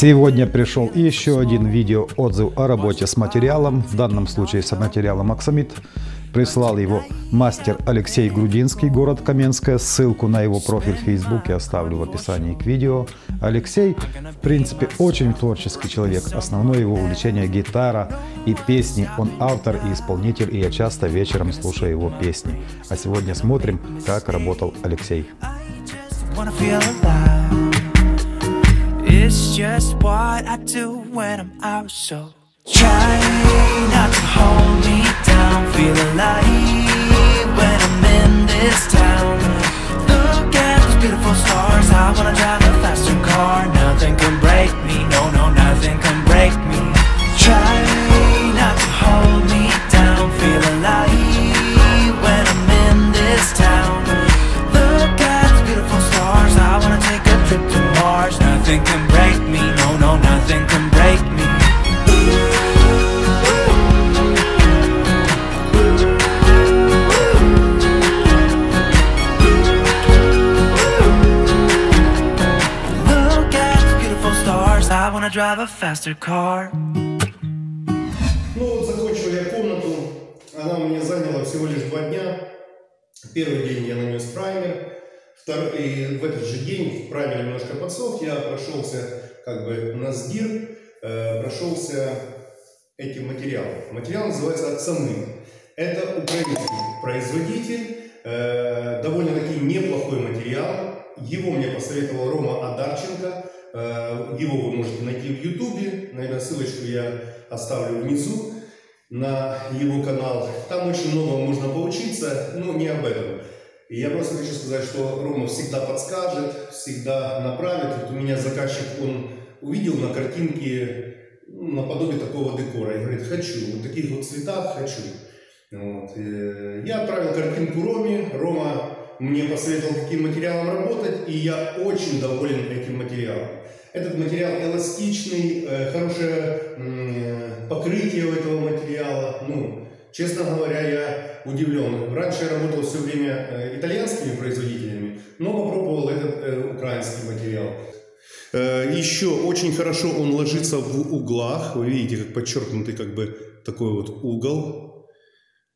Сегодня пришел еще один видео отзыв о работе с материалом, в данном случае с материалом Аксамит. Прислал его мастер Алексей Грудинский, город Каменская. Ссылку на его профиль в Фейсбуке оставлю в описании к видео. Алексей, в принципе, очень творческий человек. Основное его увлечение гитара и песни. Он автор и исполнитель, и я часто вечером слушаю его песни. А сегодня смотрим, как работал Алексей. It's just what I do when I'm out so Try not to hold me down. Feel alive wanna drive a faster car Ну вот закончил я комнату, она у меня заняла всего лишь два дня. Первый день я нанес праймер, второй, и в этот же день праймер немножко подсох, я прошелся как бы на сгир, э, прошелся этим материалом. Материал называется Оксаны. Это украинский производитель, э, довольно-таки неплохой материал. Его мне посоветовал Рома Адарченко. Э, его вы можете найти в Ютубе. Наверное, ссылочку я оставлю внизу на его канал. Там очень много можно поучиться, но не об этом. Я просто хочу сказать, что Рома всегда подскажет, всегда направит. Вот у меня заказчик, он увидел на картинке ну, наподобие такого декора. И говорит, хочу, вот таких вот цветах хочу. Вот. Э, Я отправил картинку Роме. Рома мне посоветовал, каким материалом работать, и я очень доволен этим материалом. Этот материал эластичный, э, хорошее э, покрытие у этого материала. Ну, честно говоря, я удивлен. Раньше я работал все время э, итальянскими производителями, но попробовал этот украинский материал. Еще очень хорошо он ложится в углах. Вы видите, как подчеркнутый как бы такой вот угол.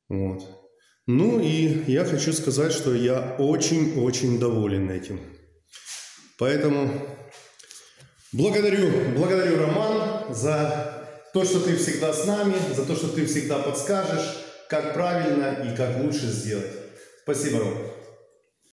Вот. Ну и я хочу сказать, что я очень-очень доволен этим. Поэтому благодарю, благодарю Роман за то, что ты всегда с нами, за то, что ты всегда подскажешь, как правильно и как лучше сделать. Спасибо, Ром.